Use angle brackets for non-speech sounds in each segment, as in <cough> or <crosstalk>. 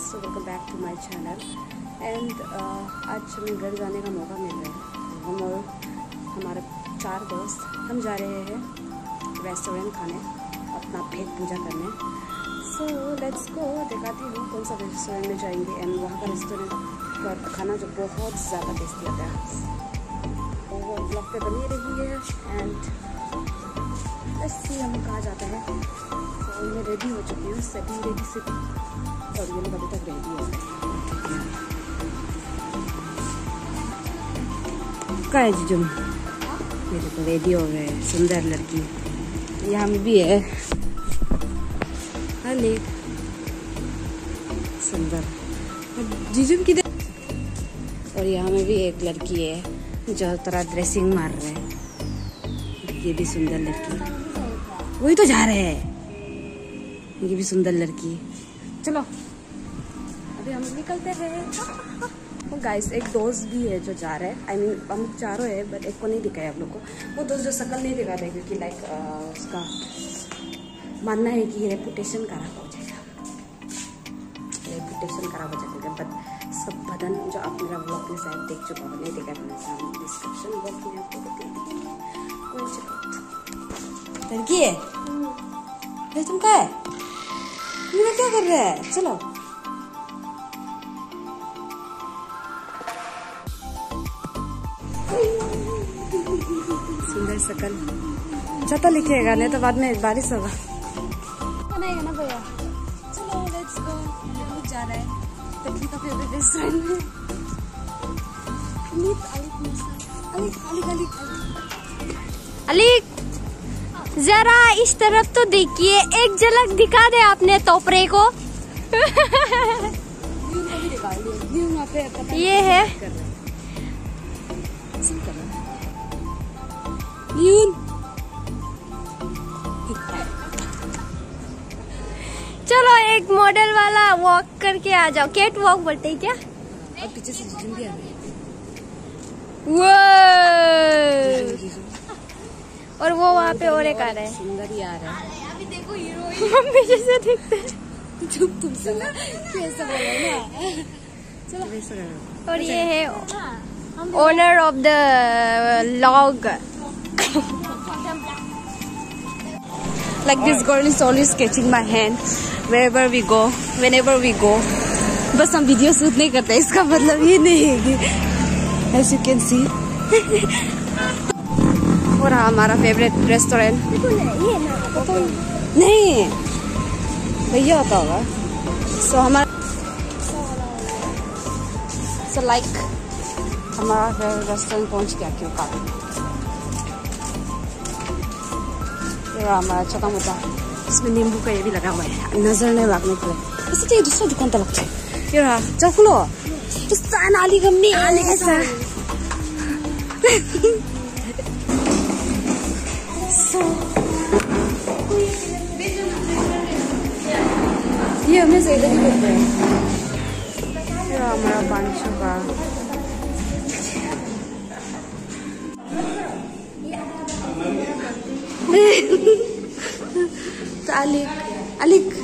Guys so welcome back to my channel and आज हमें घर जाने का मौका मिल रहा है। हम और हमारे चार दोस्त, हम जा रहे हैं रेस्टोरेंट खाने, अपना भेद पूजा करने। सो लेट्स गो दिखाती हूँ कौन सा रेस्टोरेंट में जाएँगे। एंड वहाँ का रेस्टोरेंट का खाना जो बहुत ज़्यादा टेस्टी आता है। वो ब्लॉग पे बनी रही है। एंड लेट्स सी हम कहाँ जाते हैं। तो मैं रेडी हो चुकी हूँ सेटिंग रेडी से और ये लोग अभी तक रेडी हो का है जीजू? ये देखो रेडी हो गए सुंदर लड़की। यहाँ में भी है। अली सुंदर। जीजू किधर? और यहाँ में भी एक लड़की है जो तरह ड्रेसिंग मार रहे है। ये भी सुंदर लड़की। वही तो जा रहे हैं। ये भी सुंदर लड़की है। चलो अभी हम निकलते हैं। वो गाइस एक दोस्त भी है जो जा रहा है। आई I मीन mean, हम चारों है बट एक को नहीं दिखाया आप लोग को। वो दोस्त जो शकल नहीं दिखाता है क्योंकि लाइक उसका मानना है कि रेपुटेशन खराब हो जाएगा। रेपुटेशन खराब हो जाएगा बट सब बदन जो आप मेरा ब्लॉग में शायद देख चुका हो नहीं देखा डिस्क्रिप्शन बॉक्स में आपको बता कोई लड़की है? ये तुम क्या है? ये क्या कर रहा है? चलो। सुंदर सकल छता लिखेगा नहीं तो बाद में बारिश होगा बनाएगा ना भैया? चलो लेट्स गो हम जा रहे हैं। तकली का फेवरेट रेस्टोरेंट में अलिक अलिक अलिक अलिक। अलिक! जरा इस तरफ़ तो देखिए एक झलक दिखा दे आपने तोपरे को। ये है। चलो एक मॉडल वाला वॉक करके आ जाओ। कैट वॉक बोलते हैं क्या? पीछे से वो और वो वहाँ पे और एक आ रहा है। सुंदर ही आ रहा है। <laughs> मम्मी जैसे दिखते हैं। चुप तुम सुना। कैसे बोलो चलो। और ये है owner of the vlog like this like this girl is always catching my hand wherever we go whenever we go. बस हम वीडियो शूट नहीं करते इसका मतलब ये नहीं है कि as you can see हाँ हमारा फेवरेट रेस्टोरेंट नहीं भैया होता होगा सो हमारा सो लाइक हमारा फेवरेट रेस्टोरेंट पहुँच गया क्यों का हमारा छोटा मोटा इसमें नींबू का ये भी लगा हुआ है नज़र नहीं लगने के लिए इससे तो दूसरा दुकान तक लगता है ये रहा चल खुलो इस आने ऐसा so ये हमें से इधर ही करते हैं हमारा पाँच सौ का? तो अलिक अलिक।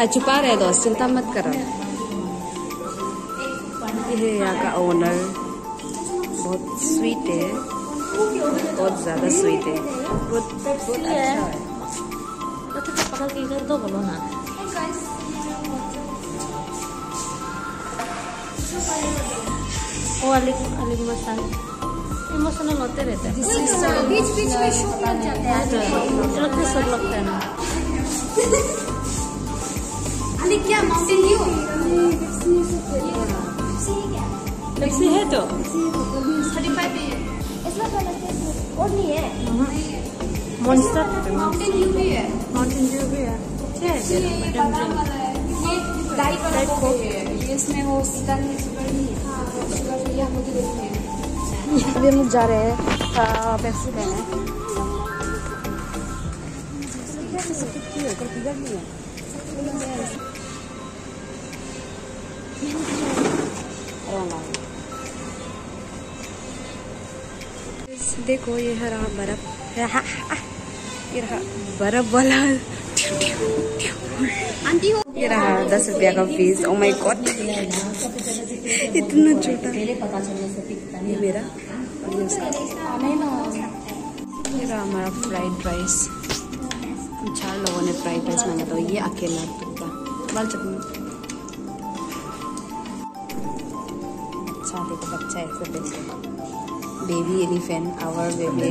छुपा रहे दोस्त चिंता मत करो। ये यहाँ का ओनर बहुत स्वीट है। बहुत ज़्यादा स्वीट है। बहुत बहुत अच्छा है। पकड़ के इधर तो बोलो ना इमोशनल होते रहते हैं। बीच बीच में शूट लग जाते हैं। चलो फिर सब लगता है <laughs> अली क्या माउंटेन ड्यू टैक्सी है तो? थर्टी फाइव इसमें क्या लगता है और नहीं है। मॉन्स्टर माउंटेन ड्यू भी है। माउंटेन व्यू भी है। क्या है ये बादाम वाला है। ये डाइट वाला कॉफ़ी है। ये इसमें वो शुगर नहीं शुगर नहीं है। शुगर फ्री हम लोग देते अभी हम लोग जा रहे हैं पेप्सी लेने। देखो, ये है रहा बर्फ़ ये रहा बर्फ़ वाला। ये रहा दस रुपया का फ़ीस ओ माय गॉड इतना छोटा। ये मेरा ये रहा हमारा फ्राइड राइस चार लोगों ने फ्राइड राइस मांगा था ये अकेला बाल चटनी। शादी का बच्चा ऐसे देखे बेबी एलिफेंट आवर बेबी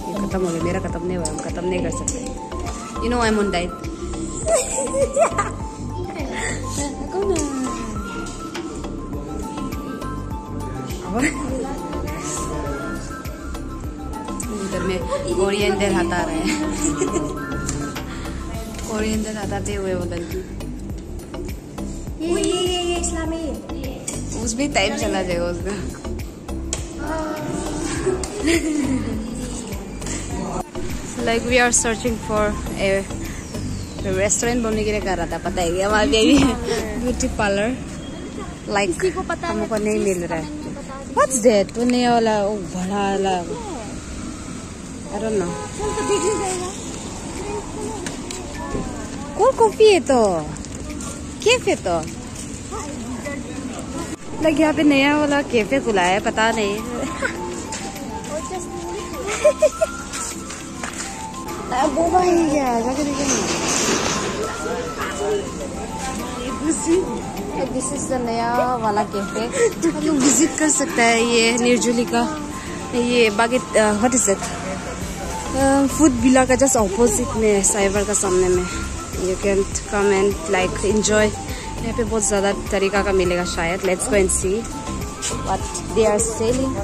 ये खत्म हो गया, मेरा खत्म नहीं हुआ, हम खत्म नहीं कर सकते। You know I am on diet उधर में कोरिएंडर हटा रहे हैं। <laughs> कोरिएंडर हटाते हुए लड़की ये ये ये ये इस्लामी उस भी टाइम चला जाएगा उसका। Like we are searching for a restaurant बनने के लिए कर रहा था पता है हमारा बेबी ब्यूटी पार्लर लाइक हमको नहीं मिल रहा है बता दो। वो नया वाला वो बड़ा वाला। आई डोंट नो चल तो कौन कॉफ़ी है तो। कैफ़े तो? लाइक यहाँ पे नया वाला कैफ़े खुला है, पता नहीं। क्या दिस इज़ द नया वाला कैफ़े। हम लोग विज़िट कर सकता है ये निर्जुली का? ये बाकी what is it food villa का जस्ट ऑपोजिट में साइबर का सामने में। You can come and like enjoy यहाँ पे बहुत ज़्यादा तरीका का मिलेगा शायद. Let's go and see what they are selling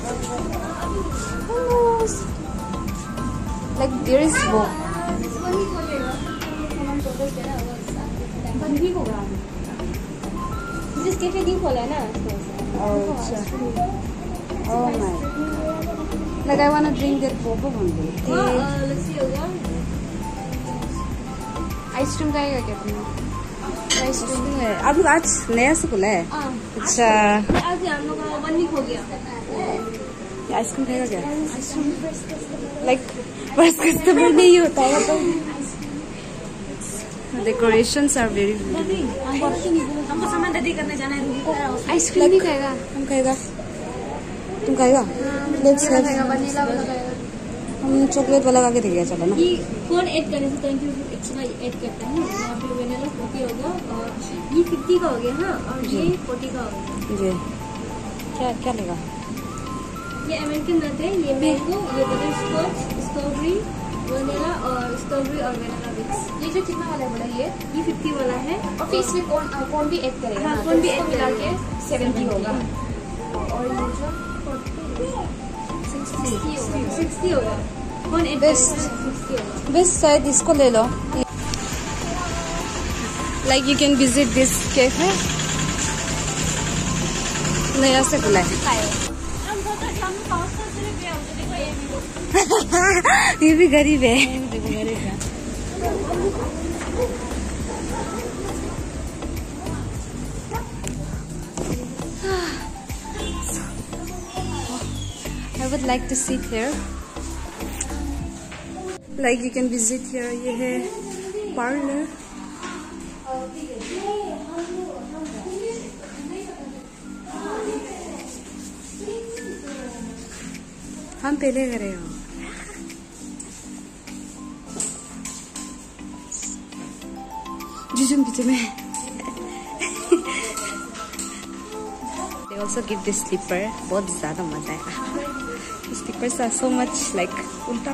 like there is वो बंद जिस कैफ़े नहीं खोला है ना Oh my. Like I wanna drink that boba only. हाँ, लस्सी होगा आइसक्रीम खाएगा क्या तुम आइसक्रीम है अब आज नया से खुला है अच्छा आज हम लोग का वन वीक हो गया आइसक्रीम खाएगा क्या लाइक फ़र्स्ट कस्टमर नहीं होता है तो डेकोरेशंस आर वेरी हमको सामान रेडी करने जाना है आइसक्रीम नहीं खाएगा हम खाएगा तुम खाएगा लेट्स हैव वनीला वाला खाएगा हम चॉकलेट वाला खा के देखेगा चलो ना। ये कौन ऐड करने से थैंक यू एक्स्ट्रा ऐड करता है। यहाँ पे वेनिला फोर्टी हो गया और ये फिफ्टी का हो गया हाँ और ये फोर्टी का हो गया। जी। क्या क्या लेगा? ये अमेरिकन नट है ये मैंगो ये बटर स्कॉच स्ट्रॉबेरी वनीला और स्ट्रॉबेरी और वेनिला मिक्स ये जो कितना वाला है बोला ये ये फिफ्टी वाला है। और फिर इसमें कौन कौन भी ऐड करेगा। हाँ, कौन भी इसको मिला के सेवेंटी होगा। और ये जो सिक्सटी होगा। सिक्सटी होगा। कौन ऐड Best. सिक्सटी होगा बस शायद इसको ले लो like you can visit this cafe नया से खुला है ये भी गरीब है I would like to sit here. Like you can visit here. ये है parlor. हम पहले गए हो जुजुम पीछे में They also give this slipper बहुत ज़्यादा मजा है slippers are so much like उल्टा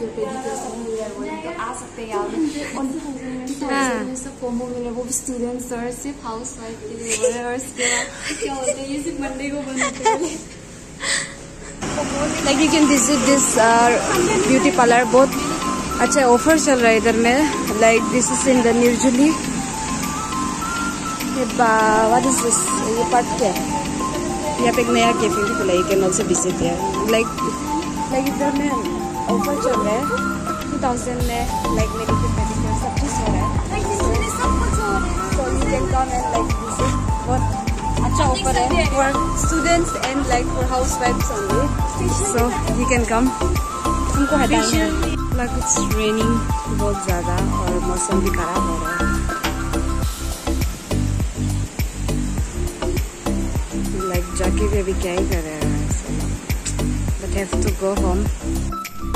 है पेडिक्योर सब मिल रहा है तो आ सकते हैं यार। और में सब कॉम्बो मिल रहा है वो भी स्टूडेंट्स और सिर्फ़ हाउस वाइफ के लिए हो रहा है और इसके बाद क्या होता है ये सिर्फ़ मंडे को बंद होते हैं। Like you can visit this beauty parlour बहुत अच्छा ऑफ़र चल रहा है इधर में। Like this is in the Nirjuli ये व्हाट इज़ दिस ये पार्ट क्या? है यहाँ पे एक नया कैफ़े भी खुला है कैन ऑल्सो विज़िट है लाइक लाइक इधर में ऑफ़र चल रहा है टू थाउज़ेंड में लाइक मेडिकल मेडिकल सब चीज़ हो रहा है so you can come and like visit बहुत अच्छा ऑफ़र है for students and like for housewives only so you can come हमको हटाना है like it's raining बहुत ज़्यादा और मौसम भी खराब हो रहा है like जाके भी अभी क्या ही कर रहे हैं but have to go home